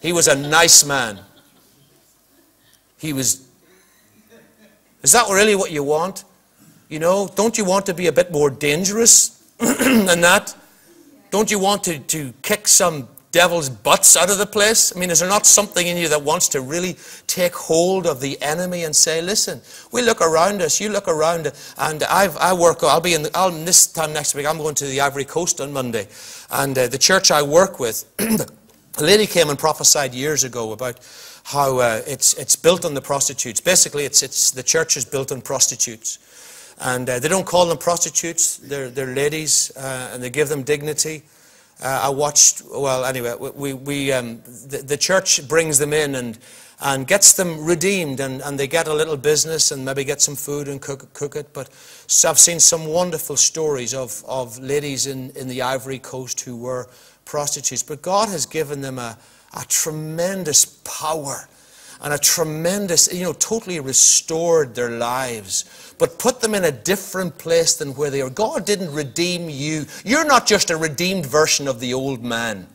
He was a nice man. He was. Is that really what you want? You know, don't you want to be a bit more dangerous than that? Don't you want to, to kick some devil's butts out of the place? I mean, is there not something in you that wants to really take hold of the enemy and say, listen, we look around us, you look around, and I've, I work, I'll be in, the, I'll, this time next week, I'm going to the Ivory Coast on Monday, and uh, the church I work with, a lady came and prophesied years ago about how uh, it's, it's built on the prostitutes. Basically, it's, it's, the church is built on prostitutes. And uh, they don't call them prostitutes, they're, they're ladies, uh, and they give them dignity. Uh, I watched, well, anyway, we, we, um, the, the, church brings them in and, and gets them redeemed, and, and they get a little business and maybe get some food and cook, cook it. But I've seen some wonderful stories of, of ladies in, in the Ivory Coast who were prostitutes. But God has given them a, a tremendous power and a tremendous, you know, totally restored their lives, but put them in a different place than where they are. God didn't redeem you. You're not just a redeemed version of the old man.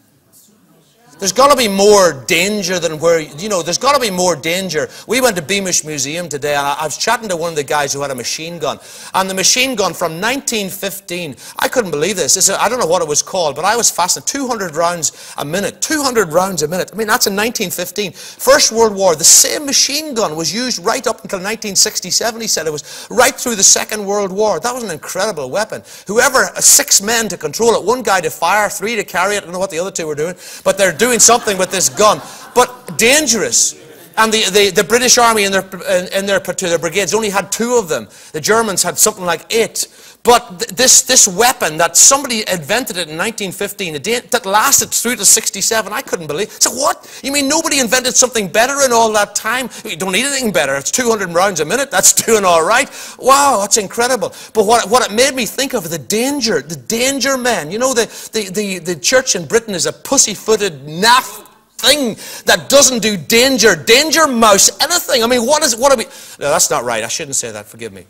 There's got to be more danger than where, you know, there's got to be more danger. We went to Beamish Museum today, and I, was chatting to one of the guys who had a machine gun. And the machine gun from 1915, I couldn't believe this. I don't know what it was called, but I was fascinated. 200 rounds a minute. 200 rounds a minute. I mean, that's in 1915. First World War, the same machine gun was used right up until 1967, he said. It was right through the Second World War. That was an incredible weapon. Whoever, uh, six men to control it, one guy to fire, three to carry it. I don't know what the other two were doing, but they're doing something with this gun, but dangerous. And the, the, the British Army in their, in their, to their brigades only had two of them. The Germans had something like eight. But th this, this weapon that somebody invented it in 1915, that lasted through to 67, I couldn't believe. So what? You mean nobody invented something better in all that time? You don't need anything better. It's 200 rounds a minute. That's doing all right. Wow, that's incredible. But what, what it made me think of, the danger, the danger men. You know, the, the, the, the church in Britain is a pussy-footed naff thing that doesn't do danger, danger mouse, anything. I mean, what is, what are we? No, that's not right. I shouldn't say that. Forgive me.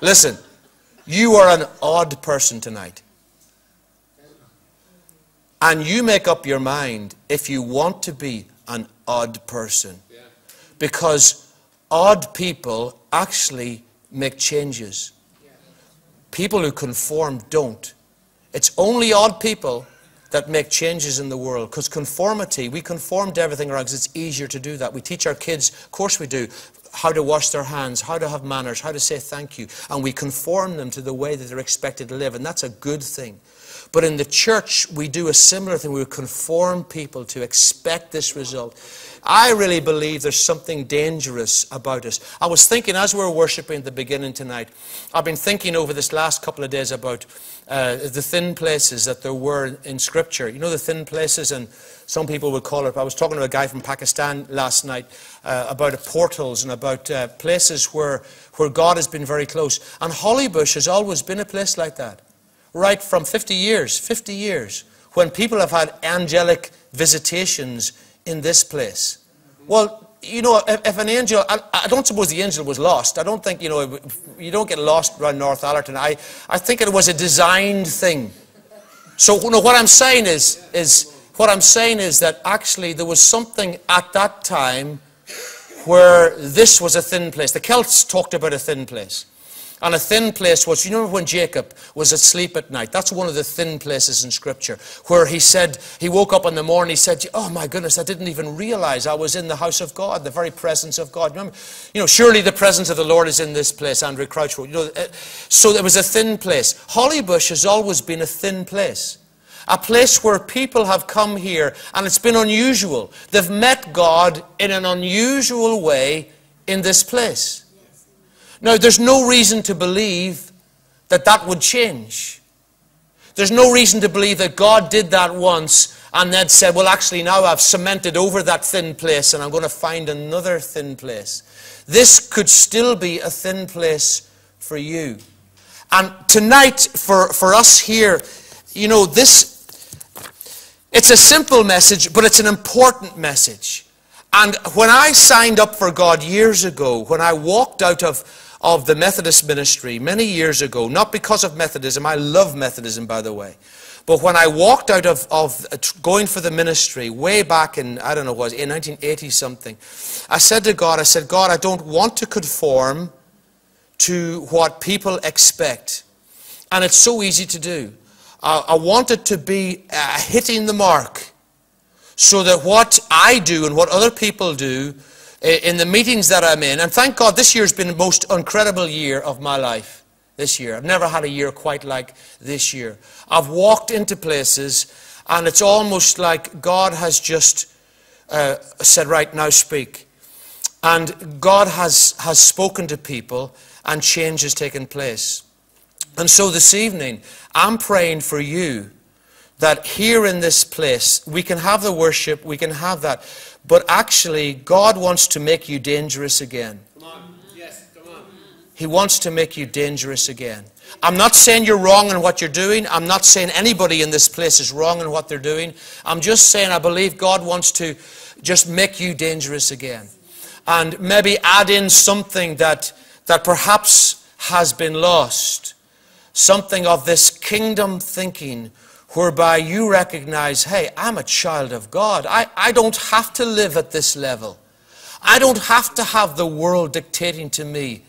Listen. You are an odd person tonight. And you make up your mind if you want to be an odd person. Because odd people actually make changes. People who conform don't. It's only odd people that make changes in the world. Because conformity, we conform to everything around us. It's easier to do that. We teach our kids, of course we do, how to wash their hands, how to have manners, how to say thank you. And we conform them to the way that they're expected to live. And that's a good thing. But in the church, we do a similar thing. We conform people to expect this result. I really believe there's something dangerous about us. I was thinking as we were worshiping at the beginning tonight, I've been thinking over this last couple of days about uh, the thin places that there were in Scripture. You know the thin places, and some people would call it. I was talking to a guy from Pakistan last night uh, about portals and about uh, places where, where God has been very close. And Hollybush has always been a place like that right from 50 years, 50 years, when people have had angelic visitations in this place. Well, you know, if, if an angel, I, I, don't suppose the angel was lost. I don't think, you know, you don't get lost around Northallerton. I, I think it was a designed thing. So, you know, what I'm saying is, is, what I'm saying is that actually there was something at that time where this was a thin place. The Celts talked about a thin place. And a thin place was, you know when Jacob was asleep at night? That's one of the thin places in Scripture where he said, he woke up in the morning, he said, oh my goodness, I didn't even realize I was in the house of God, the very presence of God. Remember, you know, surely the presence of the Lord is in this place, Andrew Crouch wrote. You know, uh, so there was a thin place. Hollybush has always been a thin place. A place where people have come here and it's been unusual. They've met God in an unusual way in this place. Now, there's no reason to believe that that would change. There's no reason to believe that God did that once and then said, well, actually, now I've cemented over that thin place and I'm going to find another thin place. This could still be a thin place for you. And tonight, for, for us here, you know, this, it's a simple message, but it's an important message. And when I signed up for God years ago, when I walked out of of the Methodist ministry many years ago, not because of Methodism, I love Methodism, by the way. But when I walked out of, of going for the ministry way back in, I don't know, was in 1980 something, I said to God, I said, God, I don't want to conform to what people expect. And it's so easy to do. I, I want it to be uh, hitting the mark so that what I do and what other people do in the meetings that I'm in, and thank God this year's been the most incredible year of my life. This year. I've never had a year quite like this year. I've walked into places, and it's almost like God has just uh, said, Right now, speak. And God has, has spoken to people, and change has taken place. And so this evening, I'm praying for you that here in this place, we can have the worship, we can have that. But actually, God wants to make you dangerous again. Yes, he wants to make you dangerous again. I'm not saying you're wrong in what you're doing. I'm not saying anybody in this place is wrong in what they're doing. I'm just saying I believe God wants to just make you dangerous again. and maybe add in something that, that perhaps has been lost. Something of this kingdom thinking whereby you recognize, hey, I'm a child of God. I, I don't have to live at this level. I don't have to have the world dictating to me.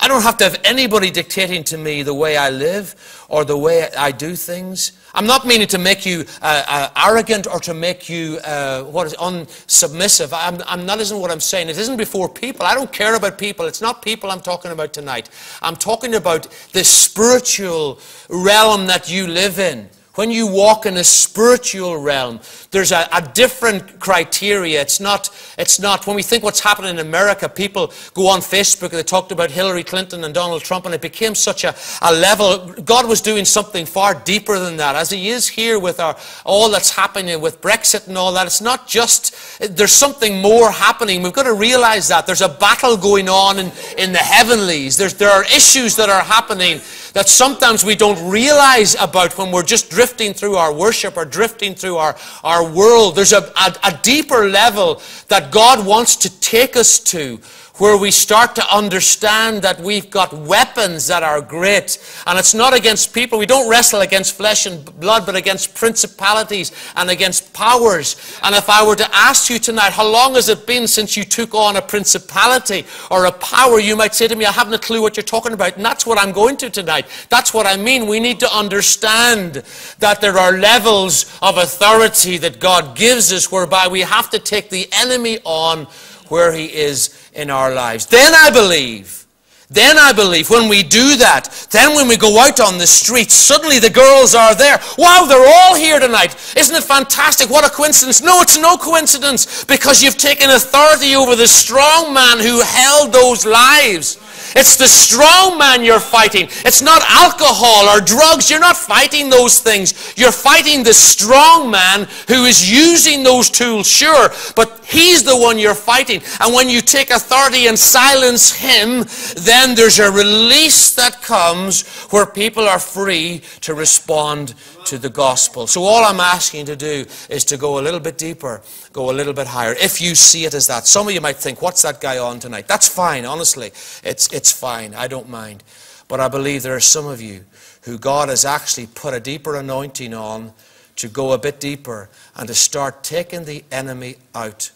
I don't have to have anybody dictating to me the way I live or the way I do things. I'm not meaning to make you uh, uh, arrogant or to make you uh, what is unsubmissive. I'm, I'm, that isn't what I'm saying. It isn't before people. I don't care about people. It's not people I'm talking about tonight. I'm talking about the spiritual realm that you live in. When you walk in a spiritual realm, there's a, a, different criteria. It's not, it's not, when we think what's happening in America, people go on Facebook and they talked about Hillary Clinton and Donald Trump, and it became such a, a level. God was doing something far deeper than that, as He is here with our, all that's happening with Brexit and all that. It's not just, there's something more happening. We've got to realize that. There's a battle going on in, in the heavenlies. There's, there are issues that are happening that sometimes we don't realize about when we're just drifting through our worship or drifting through our, our world. There's a, a, a deeper level that God wants to take us to where we start to understand that we've got weapons that are great. And it's not against people. We don't wrestle against flesh and blood, but against principalities and against powers. And if I were to ask you tonight, how long has it been since you took on a principality or a power, you might say to me, I haven't a clue what you're talking about. And that's what I'm going to tonight. That's what I mean. We need to understand that there are levels of authority that God gives us whereby we have to take the enemy on where he is in our lives. Then I believe, then I believe when we do that, then when we go out on the streets, suddenly the girls are there. Wow, they're all here tonight. Isn't it fantastic? What a coincidence. No, it's no coincidence because you've taken authority over the strong man who held those lives. It's the strong man you're fighting. It's not alcohol or drugs. You're not fighting those things. You're fighting the strong man who is using those tools, sure, but he's the one you're fighting. And when you take authority and silence him, then there's a release that comes where people are free to respond to the gospel. So all I'm asking to do is to go a little bit deeper, go a little bit higher. If you see it as that. Some of you might think, what's that guy on tonight? That's fine, honestly. It's, it's fine. I don't mind. But I believe there are some of you who God has actually put a deeper anointing on to go a bit deeper and to start taking the enemy out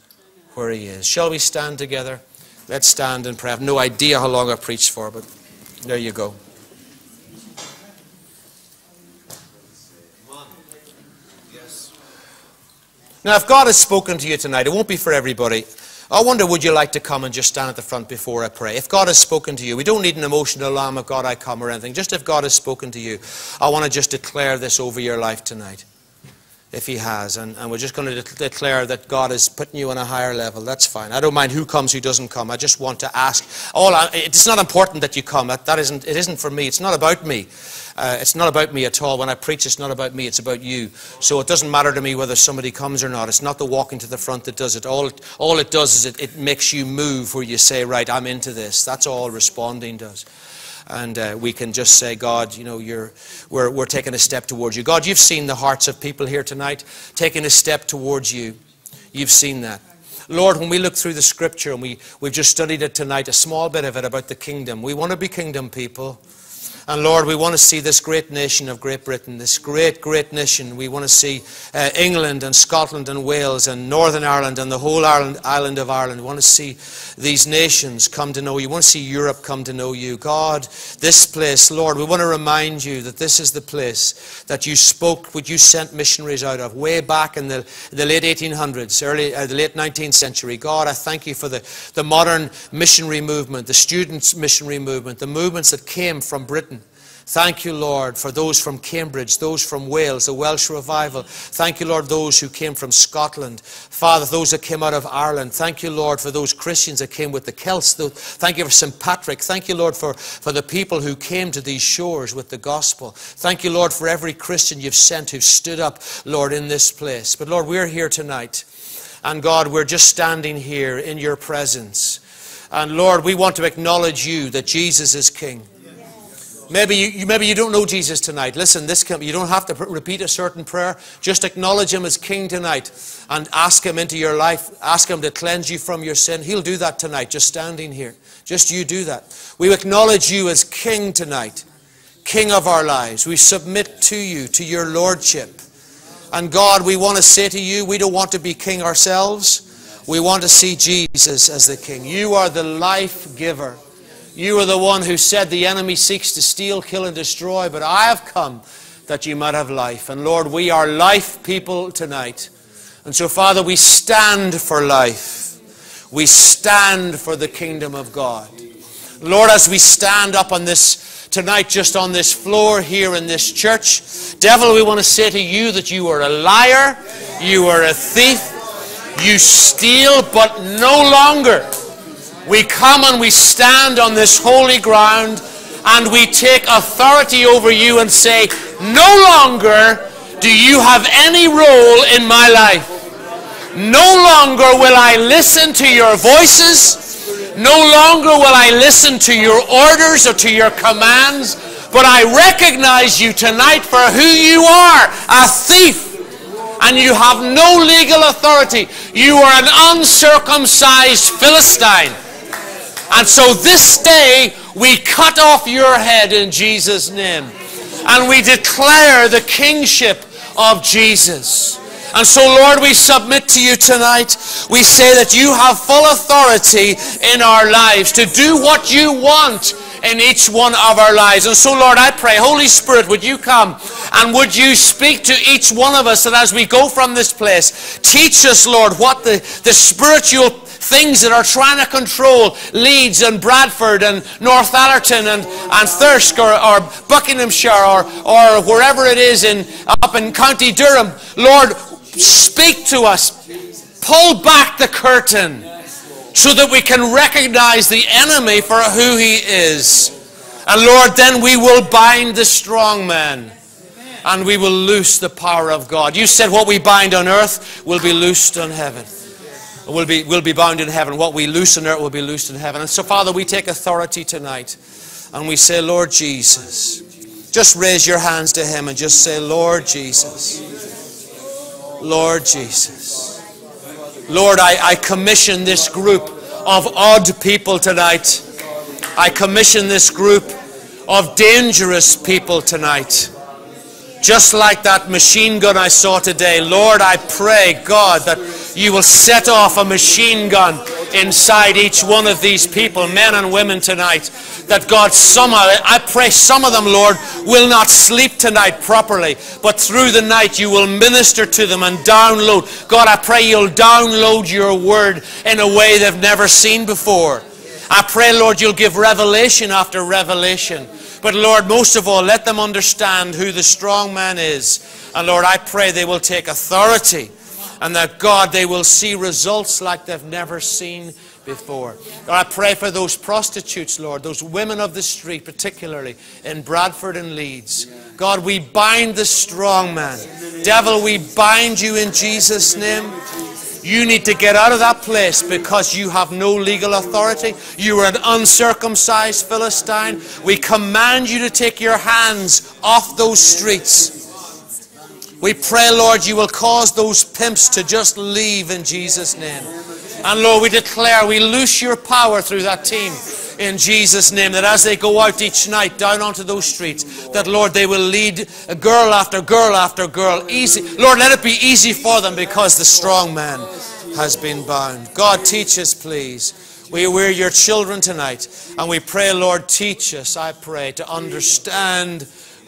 where he is. Shall we stand together? Let's stand and pray. I have no idea how long I've preached for, but there you go. Now, if God has spoken to you tonight, it won't be for everybody. I wonder, would you like to come and just stand at the front before I pray? If God has spoken to you, we don't need an emotional alarm of God, I come or anything. Just if God has spoken to you, I want to just declare this over your life tonight. If He has. And, and we're just going to de- declare that God is putting you on a higher level. That's fine. I don't mind who comes, who doesn't come. I just want to ask. All I, it's not important that you come. That, that isn't, it isn't for me. It's not about me. Uh, it's not about me at all. When I preach, it's not about me, it's about you. So it doesn't matter to me whether somebody comes or not. It's not the walking to the front that does it. All it, all it does is it, it makes you move where you say, right, I'm into this. That's all responding does and uh, we can just say, God, you know, you're, we're, we're taking a step towards you. God, you've seen the hearts of people here tonight taking a step towards you. You've seen that. Lord, when we look through the scripture and we, we've just studied it tonight, a small bit of it about the kingdom, we want to be kingdom people. And Lord, we want to see this great nation of Great Britain, this great, great nation. We want to see uh, England and Scotland and Wales and Northern Ireland and the whole Ireland, island of Ireland. We want to see these nations come to know you. We want to see Europe come to know you. God, this place, Lord, we want to remind you that this is the place that you spoke, what you sent missionaries out of way back in the, the late 1800s, early, uh, the late 19th century. God, I thank you for the, the modern missionary movement, the students' missionary movement, the movements that came from Britain Thank you, Lord, for those from Cambridge, those from Wales, the Welsh revival. Thank you, Lord, those who came from Scotland. Father, those that came out of Ireland. Thank you, Lord, for those Christians that came with the Celts. Thank you for St. Patrick. Thank you, Lord, for, for the people who came to these shores with the gospel. Thank you, Lord, for every Christian you've sent who stood up, Lord, in this place. But, Lord, we're here tonight. And God, we're just standing here in your presence. And Lord, we want to acknowledge you that Jesus is King. Maybe you, maybe you don't know Jesus tonight. Listen, this can, you don't have to repeat a certain prayer. Just acknowledge Him as King tonight and ask Him into your life. Ask Him to cleanse you from your sin. He'll do that tonight, just standing here. Just you do that. We acknowledge you as King tonight, King of our lives. We submit to you, to your Lordship. And God, we want to say to you, we don't want to be King ourselves. We want to see Jesus as the King. You are the life giver. You are the one who said the enemy seeks to steal, kill, and destroy, but I have come that you might have life. And Lord, we are life people tonight. And so, Father, we stand for life. We stand for the kingdom of God. Lord, as we stand up on this tonight, just on this floor here in this church, devil, we want to say to you that you are a liar, you are a thief, you steal, but no longer we come and we stand on this holy ground and we take authority over you and say, No longer do you have any role in my life. No longer will I listen to your voices. No longer will I listen to your orders or to your commands. But I recognize you tonight for who you are a thief. And you have no legal authority. You are an uncircumcised Philistine. And so this day, we cut off your head in Jesus' name. And we declare the kingship of Jesus. And so, Lord, we submit to you tonight. We say that you have full authority in our lives to do what you want in each one of our lives. And so, Lord, I pray, Holy Spirit, would you come and would you speak to each one of us that as we go from this place, teach us, Lord, what the, the spiritual things that are trying to control Leeds and Bradford and Northallerton and, and Thirsk or, or Buckinghamshire or, or wherever it is in, up in County Durham. Lord, speak to us. Pull back the curtain so that we can recognize the enemy for who he is. And Lord, then we will bind the strong man and we will loose the power of God. You said what we bind on earth will be loosed on heaven will be, will be bound in heaven. What we loose on earth will be loosed in heaven. And so, Father, we take authority tonight and we say, Lord Jesus, just raise your hands to Him and just say, Lord Jesus, Lord Jesus. Lord, I, I commission this group of odd people tonight. I commission this group of dangerous people tonight. Just like that machine gun I saw today. Lord, I pray, God, that you will set off a machine gun inside each one of these people, men and women tonight. That God, some somehow, I pray some of them, Lord, will not sleep tonight properly, but through the night you will minister to them and download. God, I pray you'll download your word in a way they've never seen before. I pray, Lord, you'll give revelation after revelation. But Lord, most of all, let them understand who the strong man is. And Lord, I pray they will take authority and that God, they will see results like they've never seen before. Lord, I pray for those prostitutes, Lord, those women of the street, particularly in Bradford and Leeds. God, we bind the strong man. Devil, we bind you in Jesus' name. You need to get out of that place because you have no legal authority. You are an uncircumcised Philistine. We command you to take your hands off those streets. We pray, Lord, you will cause those pimps to just leave in Jesus' name. And Lord, we declare, we loose your power through that team in Jesus' name, that as they go out each night down onto those streets, that Lord, they will lead a girl after girl after girl. Easy. Lord, let it be easy for them because the strong man has been bound. God, teach us, please. We, we're your children tonight, and we pray, Lord, teach us, I pray, to understand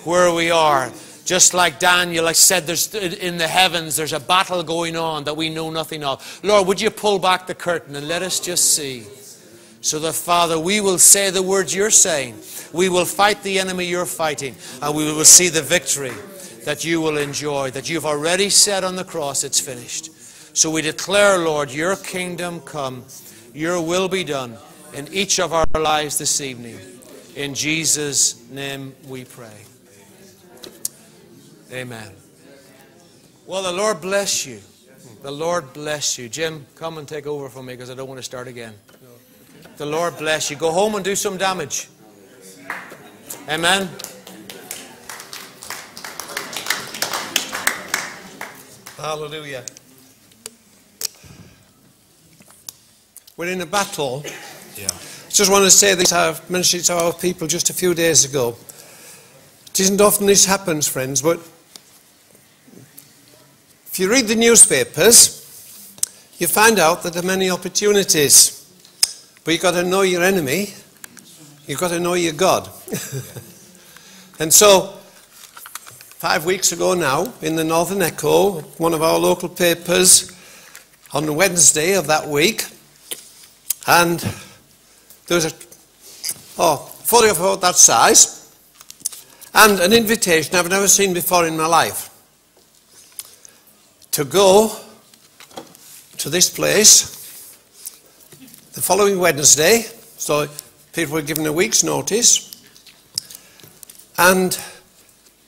where we are just like Daniel, I said, there's, in the heavens, there's a battle going on that we know nothing of. Lord, would you pull back the curtain and let us just see? So that, Father, we will say the words you're saying. We will fight the enemy you're fighting. And we will see the victory that you will enjoy, that you've already said on the cross, it's finished. So we declare, Lord, your kingdom come, your will be done in each of our lives this evening. In Jesus' name we pray. Amen. Well, the Lord bless you. The Lord bless you. Jim, come and take over for me because I don't want to start again. The Lord bless you. Go home and do some damage. Amen. Hallelujah. We're in a battle. Yeah. Just want to say this. I've mentioned to our people just a few days ago. It isn't often this happens, friends, but if you read the newspapers, you find out that there are many opportunities. You've got to know your enemy, you've got to know your God. and so, five weeks ago now, in the Northern Echo, one of our local papers, on Wednesday of that week, and there was a oh, photograph about that size, and an invitation I've never seen before in my life to go to this place the following Wednesday. So people were given a week's notice, and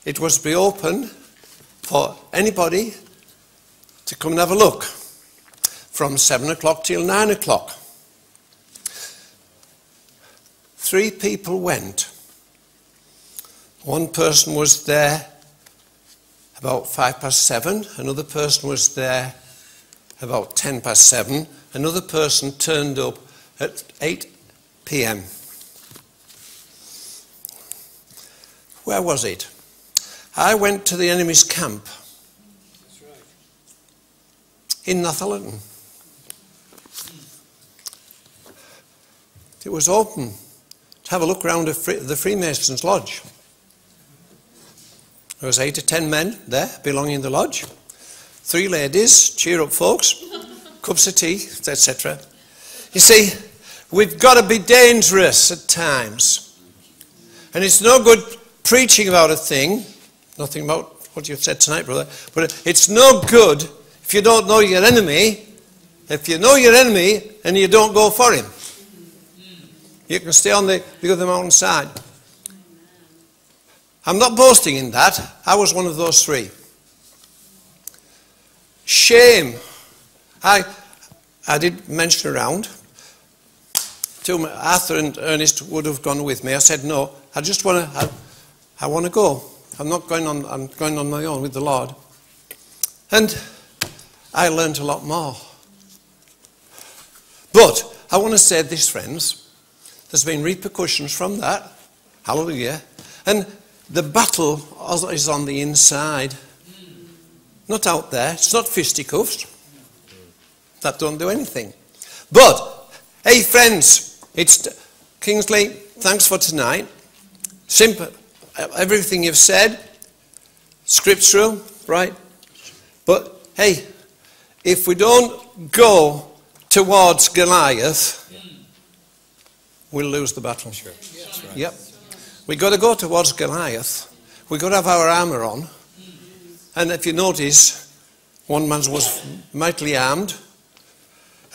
it was to be open for anybody to come and have a look from seven o'clock till nine o'clock. Three people went. One person was there about five past seven, another person was there about ten past seven, another person turned up at 8 p.m. Where was it? I went to the enemy's camp in Northallerton. It was open to have a look around the Freemasons' lodge. There was eight or ten men there belonging to the lodge. Three ladies, cheer up folks, cups of tea, etc. You see, we've got to be dangerous at times. And it's no good preaching about a thing, nothing about what you've said tonight, brother, but it's no good if you don't know your enemy. If you know your enemy and you don't go for him, you can stay on the, the other mountainside. I'm not boasting in that. I was one of those three. Shame. I, I did mention around. To Arthur and Ernest would have gone with me. I said, no, I just want to, I, I want to go. I'm not going on, I'm going on my own with the Lord. And I learned a lot more. But I want to say this, friends. There's been repercussions from that. Hallelujah. And the battle is on the inside, not out there. It's not fisticuffs. That don't do anything. But, hey, friends, it's Kingsley. Thanks for tonight. Simple. Everything you've said, scriptural, right? But hey, if we don't go towards Goliath, we'll lose the battle. Sure. Right. Yep. We've got to go towards Goliath. We've got to have our armour on. And if you notice, one man was mightily armed,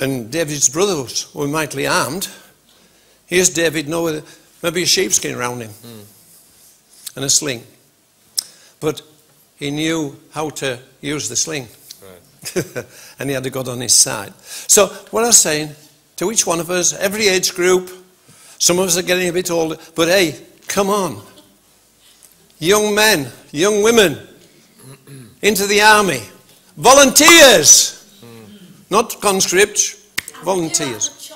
and David's brothers were mightily armed. Here's David, no, maybe a sheepskin around him mm. and a sling. But he knew how to use the sling. Right. and he had a God on his side. So, what I'm saying, to each one of us, every age group, some of us are getting a bit older, but hey, come on. Young men, young women, into the army. Volunteers! Not conscripts, volunteers.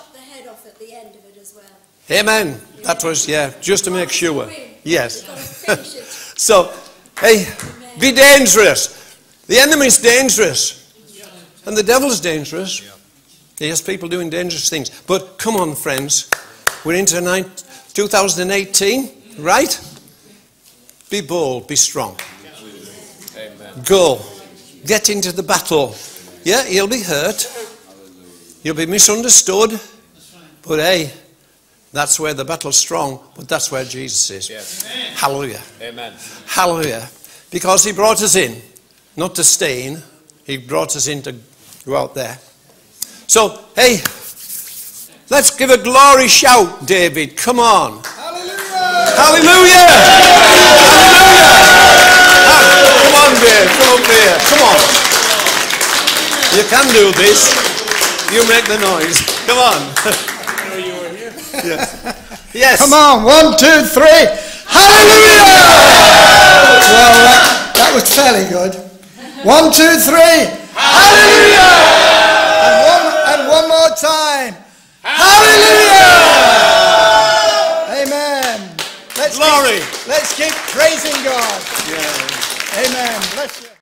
Amen. That was, yeah, just to make sure. Yes. so, hey, be dangerous. The enemy's dangerous. And the devil's dangerous. He has people doing dangerous things. But come on, friends. We're into 2018, right? Be bold, be strong. Go. Get into the battle. Yeah, you'll be hurt. You'll be misunderstood. But hey, that's where the battle's strong, but that's where Jesus is. Yes. Hallelujah. Amen. Hallelujah. Because he brought us in, not to stay in, he brought us in to go out there. So, hey, let's give a glory shout, David. Come on. Hallelujah. Hallelujah. Hallelujah. Ah, come on, Dave. Come up here. Come on. You can do this. You make the noise. Come on. yes. Yes. Come on. One, two, three. Hallelujah! Well, that, that was fairly good. One, two, three. Hallelujah! And one, and one more time. Hallelujah! Amen. Let's Glory. Keep, let's keep praising God. Amen. Bless you.